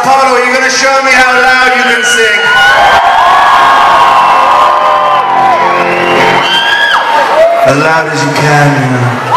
Apollo, are you going to show me how loud you can sing? As loud as you can, you know.